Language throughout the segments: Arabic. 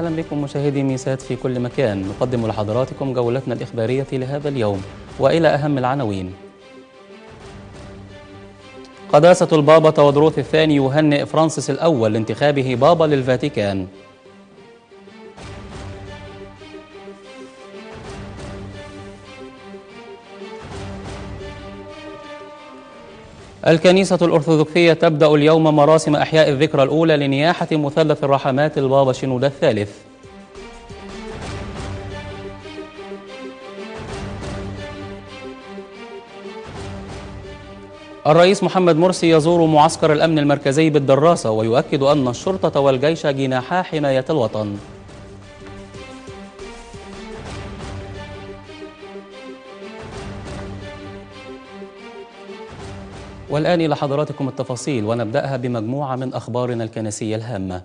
وسهلا بكم مشاهدي ميسات في كل مكان. نقدم لحضراتكم جولتنا الإخبارية لهذا اليوم وإلى أهم العناوين. قداسة البابا تودروث الثاني يهنئ فرانسيس الأول لانتخابه بابا للفاتيكان. الكنيسة الأرثوذكسية تبدأ اليوم مراسم إحياء الذكرى الأولى لنياحة مثلث الرحمات البابا شنودة الثالث. الرئيس محمد مرسي يزور معسكر الأمن المركزي بالدراسة ويؤكد أن الشرطة والجيش جناحا حماية الوطن. والآن إلى حضراتكم التفاصيل ونبدأها بمجموعة من أخبارنا الكنسية الهامة.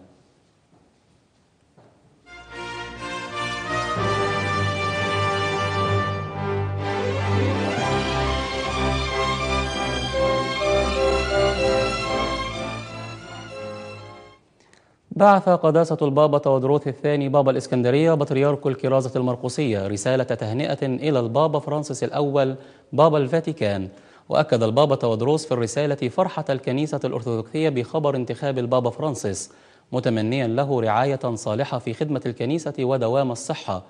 بعث قداسة البابا تواضروس الثاني بابا الإسكندرية بطريرك الكرازة المرقسية رسالة تهنئة إلى البابا فرانسيس الأول بابا الفاتيكان. وأكد البابا تواضروس في الرسالة فرحة الكنيسة الأرثوذكسية بخبر انتخاب البابا فرانسيس متمنيا له رعاية صالحة في خدمة الكنيسة ودوام الصحة.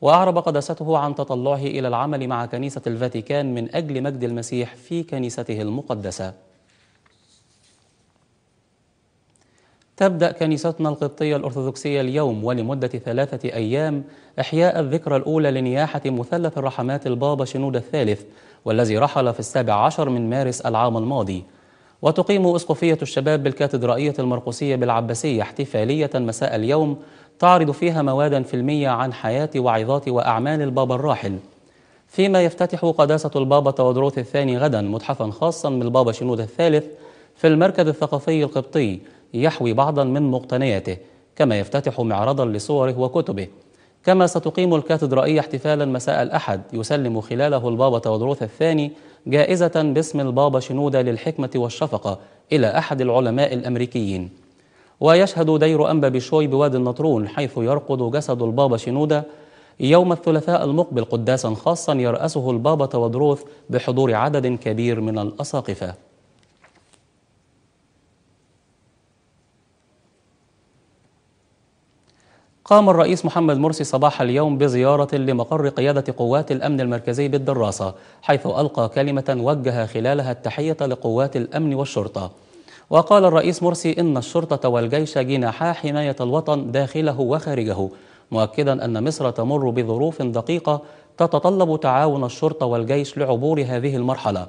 وأعرب قداسته عن تطلعه إلى العمل مع كنيسة الفاتيكان من أجل مجد المسيح في كنيسته المقدسة. تبدأ كنيستنا القبطية الأرثوذكسية اليوم ولمدة ثلاثة أيام إحياء الذكرى الأولى لنياحة مثلث الرحمات البابا شنود الثالث والذي رحل في السابع عشر من مارس العام الماضي. وتقيم أسقفية الشباب بالكاتدرائية المرقسية بالعباسية احتفالية مساء اليوم تعرض فيها موادا فيلمية عن حياة وعظات وأعمال البابا الراحل. فيما يفتتح قداسة البابا تودروث الثاني غدا متحفا خاصا من البابا شنود الثالث في المركز الثقافي القبطي يحوي بعضا من مقتنياته كما يفتتح معرضا لصوره وكتبه. كما ستقيم الكاتدرائية احتفالا مساء الأحد يسلم خلاله البابا تودروث الثاني جائزة باسم البابا شنودة للحكمة والشفقة إلى أحد العلماء الأمريكيين. ويشهد دير أنبا بشوي بوادي النطرون حيث يرقد جسد البابا شنودة يوم الثلاثاء المقبل قداسا خاصا يرأسه البابا تودروث بحضور عدد كبير من الأساقفة. قام الرئيس محمد مرسي صباح اليوم بزيارة لمقر قيادة قوات الأمن المركزي بالدراسة حيث ألقى كلمة وجه خلالها التحية لقوات الأمن والشرطة. وقال الرئيس مرسي إن الشرطة والجيش جناحا حماية الوطن داخله وخارجه مؤكدا أن مصر تمر بظروف دقيقة تتطلب تعاون الشرطة والجيش لعبور هذه المرحلة.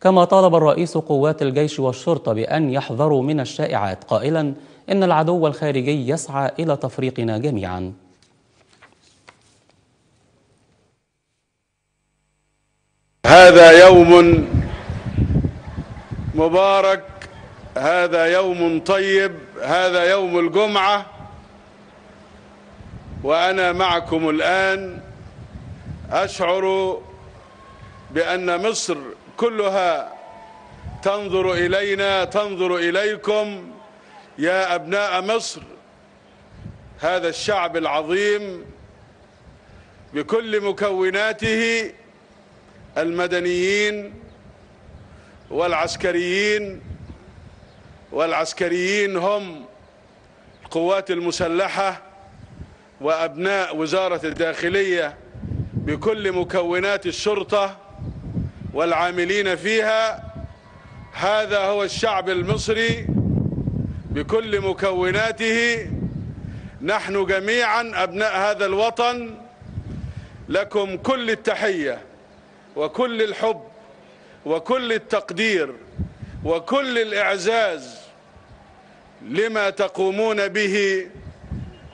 كما طالب الرئيس قوات الجيش والشرطة بأن يحذروا من الشائعات. قائلا إن العدو الخارجي يسعى إلى تفريقنا جميعا. هذا يوم مبارك هذا يوم طيب هذا يوم الجمعة وأنا معكم الآن. أشعر بأن مصر كلها تنظر إلينا تنظر إليكم يا أبناء مصر. هذا الشعب العظيم بكل مكوناته المدنيين والعسكريين والعسكريين هم القوات المسلحة وأبناء وزارة الداخلية بكل مكونات الشرطة. والعاملين فيها هذا هو الشعب المصري بكل مكوناته. نحن جميعا أبناء هذا الوطن لكم كل التحية وكل الحب وكل التقدير وكل الإعزاز لما تقومون به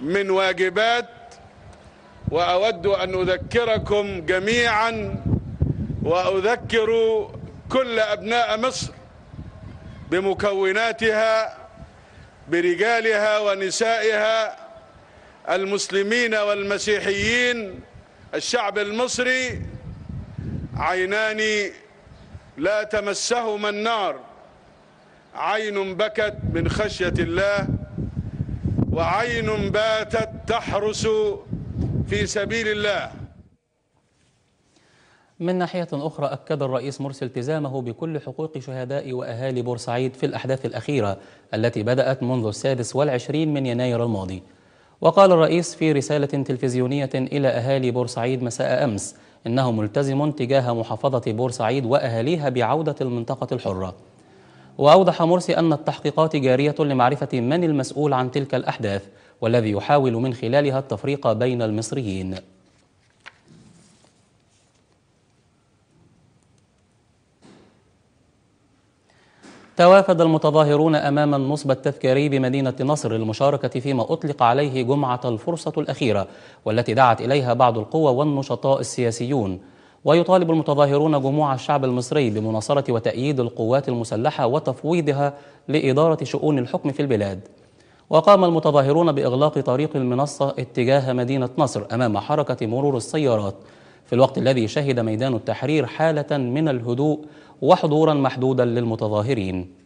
من واجبات. وأود أن أذكركم جميعا وأذكر كل أبناء مصر بمكوناتها برجالها ونسائها المسلمين والمسيحيين الشعب المصري. عينان لا تمسهما النار. عين بكت من خشية الله وعين باتت تحرس في سبيل الله. من ناحية أخرى أكد الرئيس مرسي التزامه بكل حقوق شهداء وأهالي بورسعيد في الأحداث الأخيرة التي بدأت منذ السادس والعشرين من يناير الماضي. وقال الرئيس في رسالة تلفزيونية إلى أهالي بورسعيد مساء أمس إنه ملتزم تجاه محافظة بورسعيد وأهاليها بعودة المنطقة الحرة. وأوضح مرسي أن التحقيقات جارية لمعرفة من المسؤول عن تلك الأحداث والذي يحاول من خلالها التفريق بين المصريين. توافد المتظاهرون أمام النصب التذكاري بمدينة نصر للمشاركة فيما أطلق عليه جمعة الفرصة الأخيرة والتي دعت إليها بعض القوى والنشطاء السياسيون. ويطالب المتظاهرون جموع الشعب المصري بمناصرة وتأييد القوات المسلحة وتفويضها لإدارة شؤون الحكم في البلاد. وقام المتظاهرون بإغلاق طريق المنصة اتجاه مدينة نصر أمام حركة مرور السيارات. في الوقت الذي شهد ميدان التحرير حالة من الهدوء وحضورا محدودا للمتظاهرين.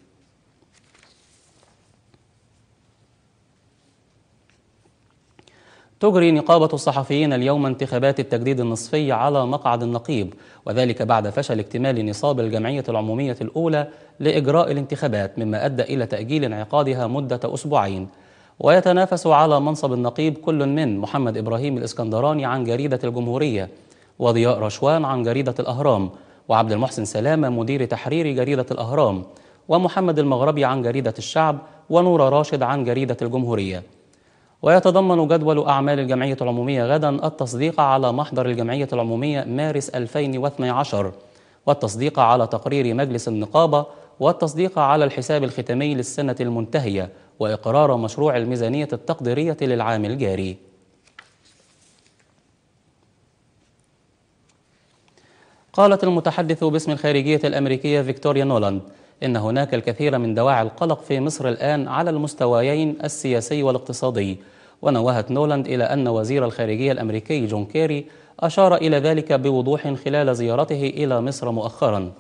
تجري نقابة الصحفيين اليوم انتخابات التجديد النصفي على مقعد النقيب وذلك بعد فشل اكتمال نصاب الجمعية العمومية الأولى لإجراء الانتخابات مما أدى إلى تأجيل انعقادها مدة أسبوعين. ويتنافس على منصب النقيب كل من محمد إبراهيم الإسكندراني عن جريدة الجمهورية وضياء رشوان عن جريدة الأهرام وعبد المحسن سلامة مدير تحرير جريدة الأهرام ومحمد المغربي عن جريدة الشعب ونور راشد عن جريدة الجمهورية. ويتضمن جدول أعمال الجمعية العمومية غدا التصديق على محضر الجمعية العمومية مارس 2012 والتصديق على تقرير مجلس النقابة والتصديق على الحساب الختامي للسنة المنتهية وإقرار مشروع الميزانية التقديرية للعام الجاري. قالت المتحدث باسم الخارجية الأمريكية فيكتوريا نولاند إن هناك الكثير من دواعي القلق في مصر الآن على المستويين السياسي والاقتصادي. ونوهت نولاند إلى أن وزير الخارجية الأمريكي جون كيري أشار إلى ذلك بوضوح خلال زيارته إلى مصر مؤخرا.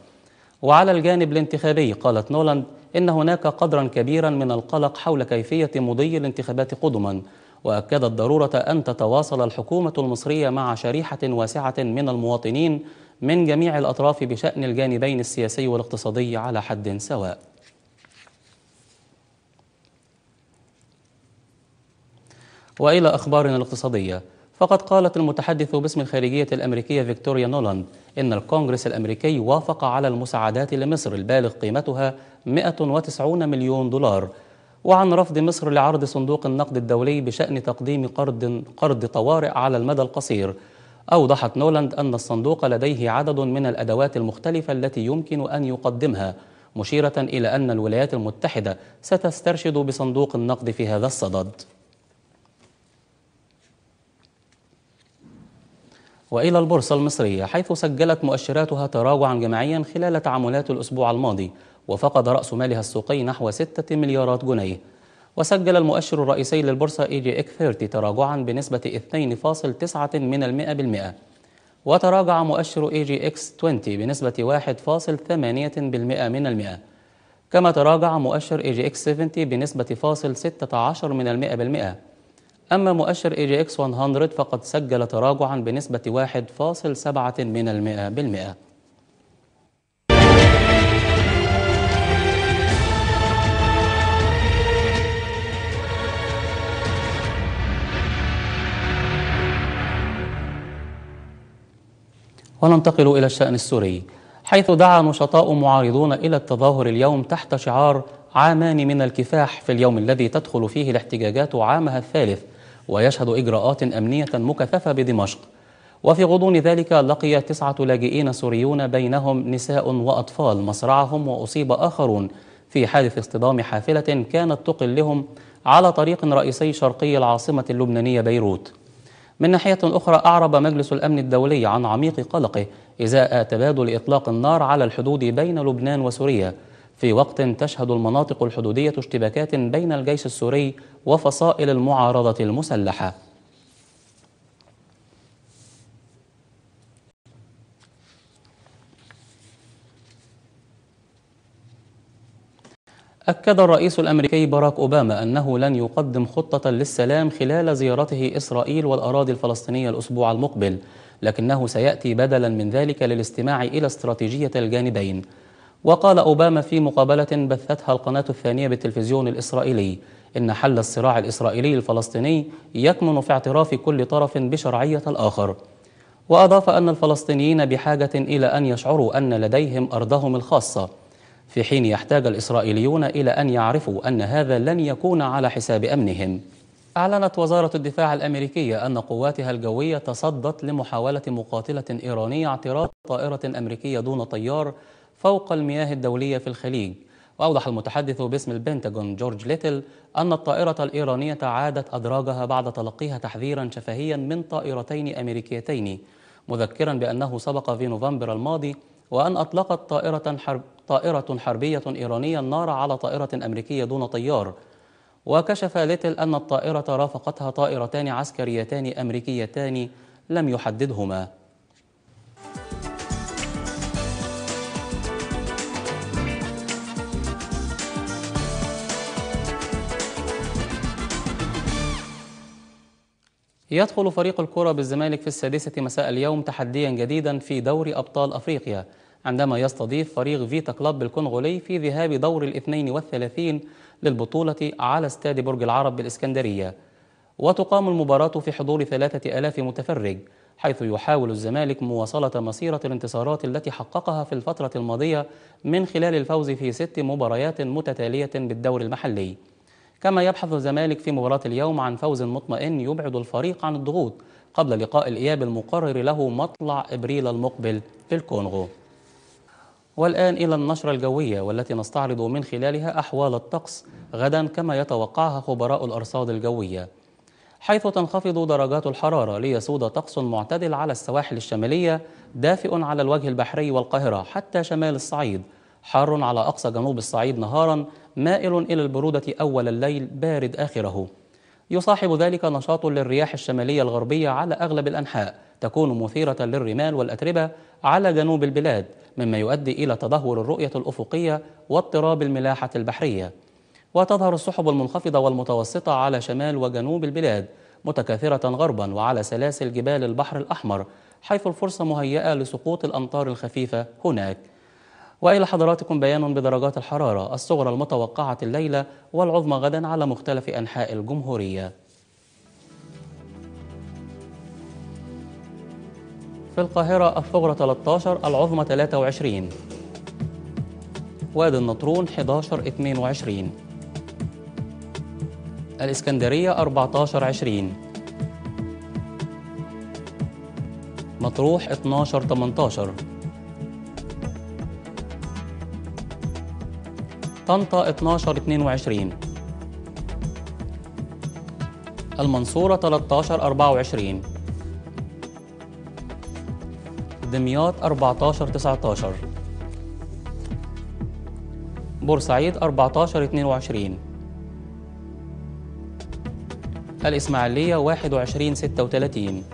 وعلى الجانب الانتخابي قالت نولاند إن هناك قدرا كبيرا من القلق حول كيفية مضي الانتخابات قدما. وأكدت ضرورة أن تتواصل الحكومة المصرية مع شريحة واسعة من المواطنين من جميع الأطراف بشأن الجانبين السياسي والاقتصادي على حد سواء. وإلى أخبارنا الاقتصادية فقد قالت المتحدث باسم الخارجية الأمريكية فيكتوريا نولاند إن الكونغرس الأمريكي وافق على المساعدات لمصر البالغ قيمتها 190 مليون دولار وعن رفض مصر لعرض صندوق النقد الدولي بشأن تقديم قرض قرض طوارئ على المدى القصير. أوضحت نولاند أن الصندوق لديه عدد من الأدوات المختلفة التي يمكن أن يقدمها مشيرة إلى أن الولايات المتحدة ستسترشد بصندوق النقد في هذا الصدد. وإلى البورصة المصرية حيث سجلت مؤشراتها تراجعا جماعيا خلال تعاملات الأسبوع الماضي وفقد رأس مالها السوقي نحو 6 مليارات جنيه. وسجل المؤشر الرئيسي للبورصة EGX 30 تراجعا بنسبة 2.9 من المئة بالمئة. وتراجع مؤشر EGX 20 بنسبة 1.8 بالمئة من المئة. كما تراجع مؤشر EGX 70 بنسبة فاصل 16 من المئة بالمئة. أما مؤشر EGX 100 فقد سجل تراجعا بنسبة 1.7 من المئة بالمئة. وننتقل إلى الشأن السوري حيث دعا نشطاء معارضون إلى التظاهر اليوم تحت شعار عامان من الكفاح في اليوم الذي تدخل فيه الاحتجاجات عامها الثالث ويشهد إجراءات أمنية مكثفة بدمشق. وفي غضون ذلك لقي تسعة لاجئين سوريون بينهم نساء وأطفال مصرعهم وأصيب آخرون في حادث اصطدام حافلة كانت تقلهم على طريق رئيسي شرقي العاصمة اللبنانية بيروت. من ناحية أخرى أعرب مجلس الأمن الدولي عن عميق قلقه إزاء تبادل إطلاق النار على الحدود بين لبنان وسوريا. في وقت تشهد المناطق الحدودية اشتباكات بين الجيش السوري وفصائل المعارضة المسلحة. أكد الرئيس الأمريكي باراك أوباما أنه لن يقدم خطة للسلام خلال زيارته إسرائيل والأراضي الفلسطينية الأسبوع المقبل لكنه سيأتي بدلا من ذلك للاستماع إلى استراتيجية الجانبين. وقال أوباما في مقابلة بثتها القناة الثانية بالتلفزيون الإسرائيلي إن حل الصراع الإسرائيلي الفلسطيني يكمن في اعتراف كل طرف بشرعية الآخر. وأضاف أن الفلسطينيين بحاجة إلى أن يشعروا أن لديهم أرضهم الخاصة. في حين يحتاج الإسرائيليون إلى أن يعرفوا أن هذا لن يكون على حساب أمنهم. أعلنت وزارة الدفاع الأمريكية أن قواتها الجوية تصدت لمحاولة مقاتلة إيرانية اعتراض طائرة أمريكية دون طيار فوق المياه الدولية في الخليج. وأوضح المتحدث باسم البنتاغون جورج ليتل أن الطائرة الإيرانية عادت أدراجها بعد تلقيها تحذيرا شفهيا من طائرتين أمريكيتين مذكرا بأنه سبق في نوفمبر الماضي وأن أطلقت طائرة, حرب طائرة حربية إيرانية النار على طائرة أمريكية دون طيار. وكشف ليتل أن الطائرة رافقتها طائرتان عسكريتان أمريكيتان لم يحددهما. يدخل فريق الكرة بالزمالك في السادسة مساء اليوم تحديا جديدا في دوري أبطال أفريقيا عندما يستضيف فريق فيتا كلوب الكونغولي في ذهاب دور الاثنين والثلاثين للبطولة على استاد برج العرب بالإسكندرية. وتقام المباراة في حضور ثلاثة ألاف متفرج حيث يحاول الزمالك مواصلة مسيرة الانتصارات التي حققها في الفترة الماضية من خلال الفوز في ست مباريات متتالية بالدور المحلي. كما يبحث الزمالك في مباراة اليوم عن فوز مطمئن يبعد الفريق عن الضغوط قبل لقاء الإياب المقرر له مطلع إبريل المقبل في الكونغو. والآن إلى النشرة الجوية والتي نستعرض من خلالها أحوال الطقس غدا كما يتوقعها خبراء الأرصاد الجوية. حيث تنخفض درجات الحرارة ليسود طقس معتدل على السواحل الشمالية دافئ على الوجه البحري والقاهرة حتى شمال الصعيد. حار على أقصى جنوب الصعيد نهارا مائل إلى البرودة أول الليل بارد آخره. يصاحب ذلك نشاط للرياح الشمالية الغربية على أغلب الأنحاء. تكون مثيرة للرمال والأتربة على جنوب البلاد مما يؤدي إلى تدهور الرؤية الأفقية واضطراب الملاحة البحرية. وتظهر السحب المنخفضة والمتوسطة على شمال وجنوب البلاد متكاثرة غربا وعلى سلاسل جبال البحر الأحمر حيث الفرصة مهيئة لسقوط الأمطار الخفيفة هناك. وإلى حضراتكم بيان بدرجات الحرارة الصغرى المتوقعة الليلة والعظمى غدا على مختلف أنحاء الجمهورية. في القاهرة الثغرة 13 العظمى 23 وادي النطرون 11 22 الإسكندرية 14 20 مطروح 12 18 طنطا 12 22 المنصورة 13 24 دمياط 14 19 بورسعيد 14 22 الإسماعيلية 21 36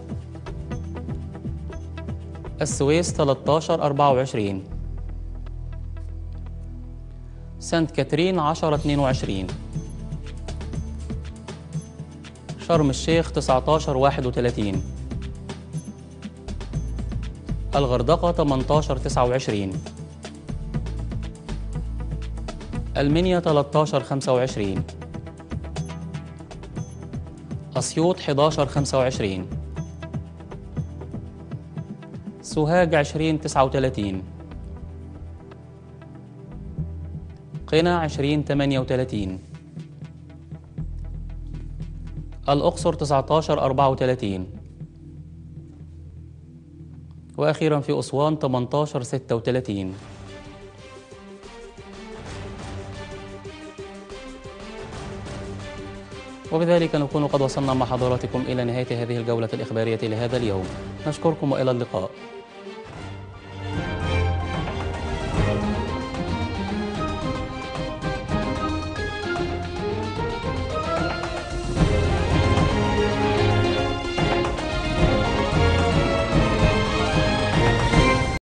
السويس 13 24 سانت كاترين 10 22 شرم الشيخ 19 31 الغردقة 18 29 المنيا 13 25 أسيوط 11 25 سوهاج 20 39 قنا 20 38 الأقصر 19 34 وأخيرا في أسوان 18 36 وبذلك نكون قد وصلنا مع حضراتكم إلى نهاية هذه الجولة الإخبارية لهذا اليوم. نشكركم وإلى اللقاء.